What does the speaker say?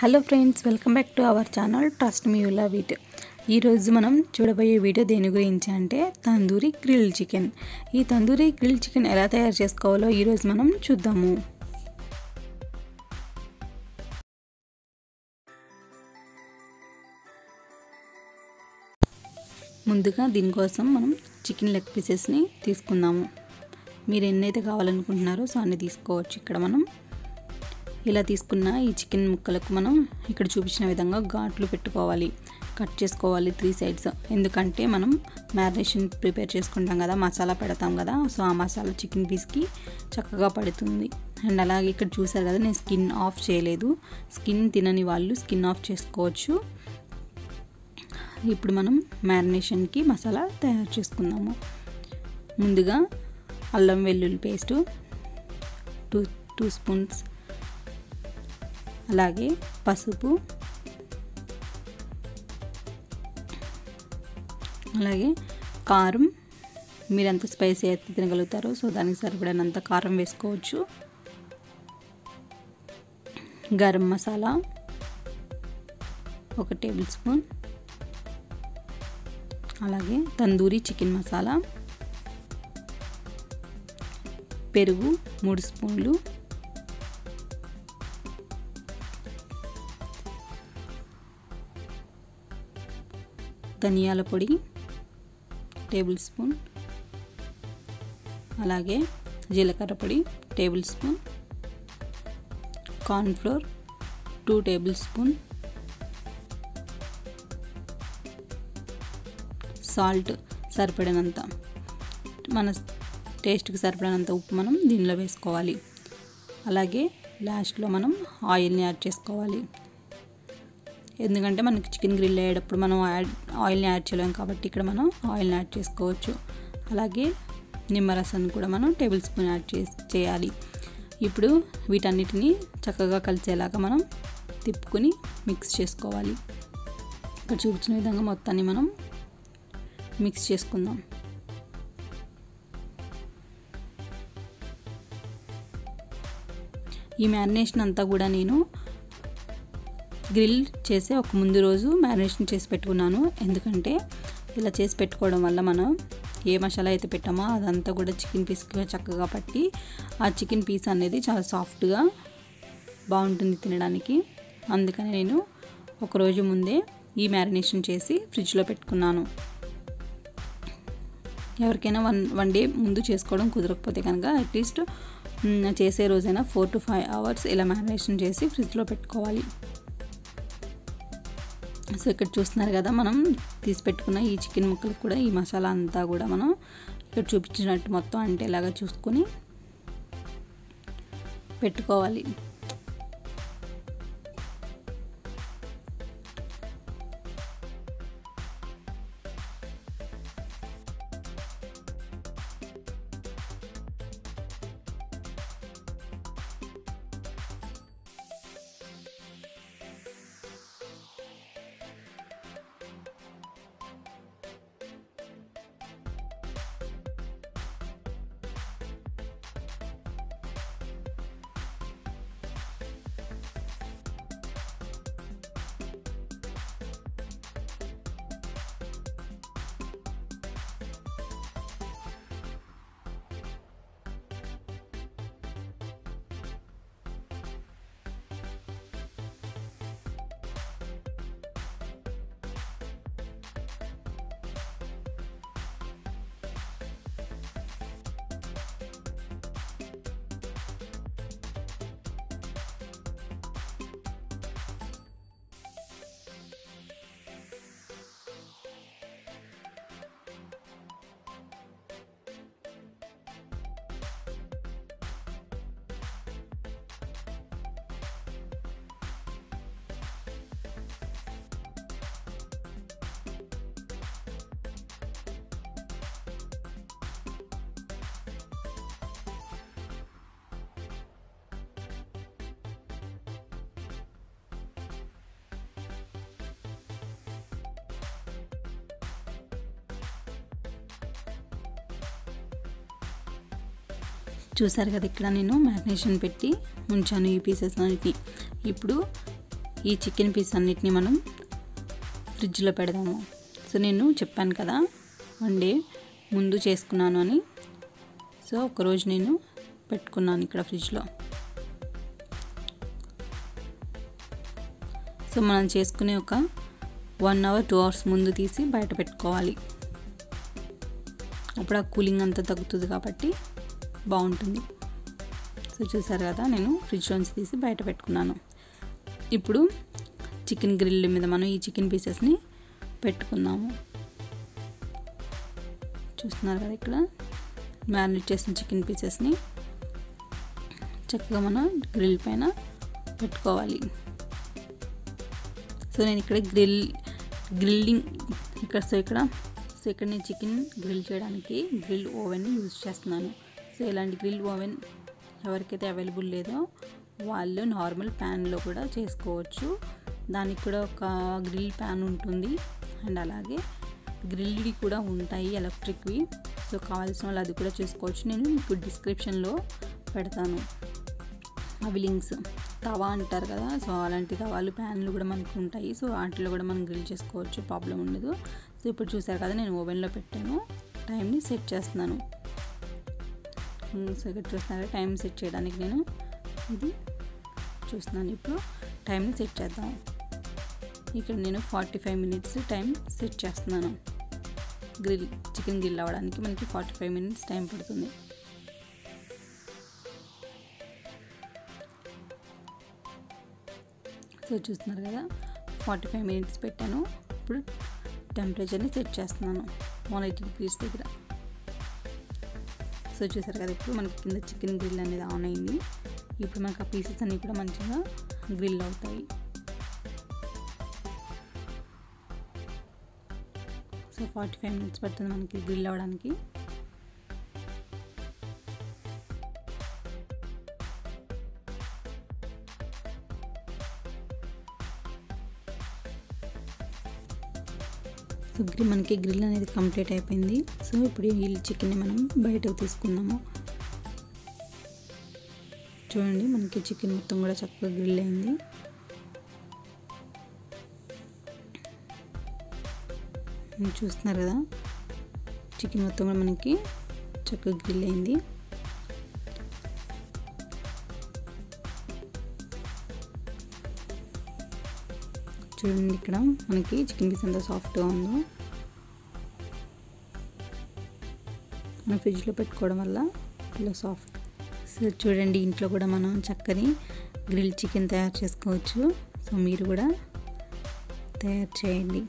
Hello friends welcome back to our channel trust me you video ఈరోజు మనం చూడబోయే video దేని గురించి అంటే తందూరి గ్రిల్ చికెన్. ఈ తందూరి గ్రిల్ చికెన్ ఎలా తయారు చేసుకోవాలో ఈరోజు మనం చూద్దాము. ముందుగా దీనికోసం మనం చికెన్ లెగ్ పీసెస్ని తీసుకుందాము. మీరు ఎన్నైతే కావాలనుకుంటున్నారో సో అన్ని తీసుకోవచ్చు. ఇక్కడ మనం ఇలా తీసుకున్న ఈ చికెన్ ముక్కలకు మనం ఇక్కడ చూపించిన విధంగా ఘాట్లు పెట్టుకోవాలి. కట్ చేసుకోవాలి త్రీ సైడ్స్. ఎందుకంటే మనం మ్యారినేషన్ ప్రిపేర్ చేసుకుంటాం కదా మసాలా పెడతాం కదా సో ఆ మసాలా చికెన్ పీస్కి చక్కగా పడుతుంది. అండ్ అలాగే ఇక్కడ చూసారు కదా నేను స్కిన్ ఆఫ్ చేయలేదు. స్కిన్ తినని వాళ్ళు స్కిన్ ఆఫ్ చేసుకోవచ్చు. ఇప్పుడు మనం మ్యారినేషన్కి మసాలా తయారు చేసుకుందాము. ముందుగా అల్లం వెల్లుల్లి పేస్టు టూ టూ స్పూన్స్ అలాగే పసుపు అలాగే కారం. మీరు ఎంత స్పైసీ అయితే తినగలుగుతారో సో దానికి సరిపడినంత కారం వేసుకోవచ్చు. గరం మసాలా ఒక టేబుల్ స్పూన్. అలాగే తందూరి చికెన్ మసాలా. పెరుగు మూడు స్పూన్లు. ధనియాల పొడి టేబుల్ స్పూన్ అలాగే జీలకర్ర పొడి tablespoon cornflour two tablespoon salt సరిపడినంత మన టేస్ట్కి సరిపడినంత ఉప్పు మనం దీనిలో వేసుకోవాలి. అలాగే లాస్ట్లో మనం ఆయిల్ని యాడ్ చేసుకోవాలి. ఎందుకంటే మనకి చికెన్ గ్రిల్ అయ్యేటప్పుడు మనం యాడ్ ఆయిల్ని యాడ్ చేయలేం కాబట్టి ఇక్కడ మనం ఆయిల్ని యాడ్ చేసుకోవచ్చు. అలాగే నిమ్మరసాన్ని కూడా మనం టేబుల్ స్పూన్ యాడ్ చే చేయాలి. ఇప్పుడు వీటన్నిటిని చక్కగా కలిసేలాగా మనం తిప్పుకొని మిక్స్ చేసుకోవాలి. ఇక్కడ చూపించిన విధంగా మొత్తాన్ని మనం మిక్స్ చేసుకుందాం. ఈ మ్యారినేషన్ అంతా కూడా నేను గ్రిల్ చేసే ఒక ముందు రోజు మ్యారినేషన్ చేసి పెట్టుకున్నాను. ఎందుకంటే ఇలా చేసి పెట్టుకోవడం వల్ల మనం ఏ మసాలా అయితే పెట్టామో అదంతా కూడా చికెన్ పీస్కి చక్కగా పట్టి ఆ చికెన్ పీస్ అనేది చాలా సాఫ్ట్గా బాగుంటుంది తినడానికి. అందుకని నేను ఒకరోజు ముందే ఈ మ్యారినేషన్ చేసి ఫ్రిడ్జ్లో పెట్టుకున్నాను. ఎవరికైనా వన్ వన్ డే ముందు చేసుకోవడం కుదరకపోతే కనుక అట్లీస్ట్ చేసే రోజైనా ఫోర్ టు ఫైవ్ అవర్స్ ఇలా మ్యారినేషన్ చేసి ఫ్రిడ్జ్లో పెట్టుకోవాలి. సో ఇక్కడ చూస్తున్నారు కదా మనం తీసి పెట్టుకున్న ఈ చికెన్ ముక్కలకు కూడా ఈ మసాలా అంతా కూడా మనం ఇక్కడ చూపించినట్టు మొత్తం అంటే ఇలాగా చూసుకొని పెట్టుకోవాలి. చూసారు కదా ఇక్కడ నేను మ్యాగ్నేషన్ పెట్టి ఉంచాను ఈ పీసెస్ అన్నిటిని. ఇప్పుడు ఈ చికెన్ పీస్ అన్నిటిని మనం ఫ్రిడ్జ్లో పెడదాము. సో నేను చెప్పాను కదా వన్ డే ముందు చేసుకున్నాను అని. సో ఒకరోజు నేను పెట్టుకున్నాను ఇక్కడ ఫ్రిడ్జ్లో సో మనం చేసుకునే ఒక వన్ అవర్ టూ అవర్స్ ముందు తీసి బయట పెట్టుకోవాలి. అప్పుడు ఆ కూలింగ్ అంతా తగ్గుతుంది కాబట్టి బాగుంటుంది. సో చూసారు కదా నేను ఫ్రిడ్జ్లోంచి తీసి బయట పెట్టుకున్నాను. ఇప్పుడు చికెన్ గ్రిల్ మీద మనం ఈ చికెన్ పీసెస్ని పెట్టుకున్నాము చూస్తున్నారు కదా ఇక్కడ? మ్యారినేట్ చేసిన చికెన్ పీసెస్ని చక్కగా మనం గ్రిల్ పైన పెట్టుకోవాలి. సో నేను ఇక్కడ గ్రిల్ గ్రిల్లింగ్ ఇక్కడ సో ఇక్కడ సో ఇక్కడ నేను చికెన్ గ్రిల్ చేయడానికి గ్రిల్ ఓవెన్ యూజ్ చేస్తున్నాను. సో ఇలాంటి గ్రిల్ ఓవెన్ ఎవరికైతే అవైలబుల్ లేదో వాళ్ళు నార్మల్ ప్యాన్లో కూడా చేసుకోవచ్చు. దానికి కూడా ఒక గ్రిల్ ప్యాన్ ఉంటుంది. అండ్ అలాగే గ్రిల్వి కూడా ఉంటాయి ఎలక్ట్రిక్వి. సో కావాల్సిన వాళ్ళు అది కూడా చేసుకోవచ్చు. నేను ఇప్పుడు డిస్క్రిప్షన్లో పెడతాను. అవి లింక్స్. తవా అంటారు కదా సో అలాంటి తవాలు ప్యాన్లు కూడా మనకు ఉంటాయి. సో వాటిలో కూడా మనం గ్రిల్ చేసుకోవచ్చు ప్రాబ్లం ఉండదు. సో ఇప్పుడు చూసారు కదా నేను ఓవెన్లో పెట్టాను. టైంని సెట్ చేస్తున్నాను. సో ఇక్కడ చూస్తున్నారు? టైం సెట్ చేయడానికి నేను ఇది చూస్తున్నాను ఇప్పుడు. టైంని సెట్ చేద్దాం. ఇక్కడ నేను forty five minutes time set చేస్తున్నాను. గ్రిల్ చికెన్ గ్రిల్ అవ్వడానికి మనకి ఫార్టీ ఫైవ్ మినిట్స్ టైం పడుతుంది. సో చూస్తున్నారు కదా? ఫార్టీ ఫైవ్ మినిట్స్ పెట్టాను. ఇప్పుడు టెంపరేచర్ని సెట్ చేస్తున్నాను. వన్ ఎయిటీ డిగ్రీస్ దగ్గర. సో చూసారు కదా ఇప్పుడు మనకి కింద చికెన్ గ్రిల్ అనేది ఆన్ అయింది. ఇప్పుడు మనకు ఆ పీసెస్ అన్నీ కూడా మంచిగా గ్రిల్ అవుతాయి. సో ఫార్టీ ఫైవ్ మినిట్స్ పడుతుంది మనకి గ్రిల్ అవ్వడానికి మనకి గ్రిల్ అనేది కంప్లీట్ అయిపోయింది. సో ఇప్పుడు ఈ చికెన్ని మనం బయటకు తీసుకుందాము. చూడండి మనకి చికెన్ మొత్తం కూడా చక్కగా గ్రిల్ అయింది. చూస్తున్నారు కదా? చికెన్ మొత్తం కూడా మనకి చక్కగా గ్రిల్ అయింది. చూడండి ఇక్కడ. మనకి చికెన్ పీస్ ఎంత సాఫ్ట్గా ఉందో. మనం ఫ్రిడ్జ్లో పెట్టుకోవడం వల్ల ఇలా సాఫ్ట్ సో చూడండి ఇంట్లో కూడా మనం చక్కని గ్రిల్ చికెన్ తయారు చేసుకోవచ్చు. సో మీరు కూడా తయారు చేయండి.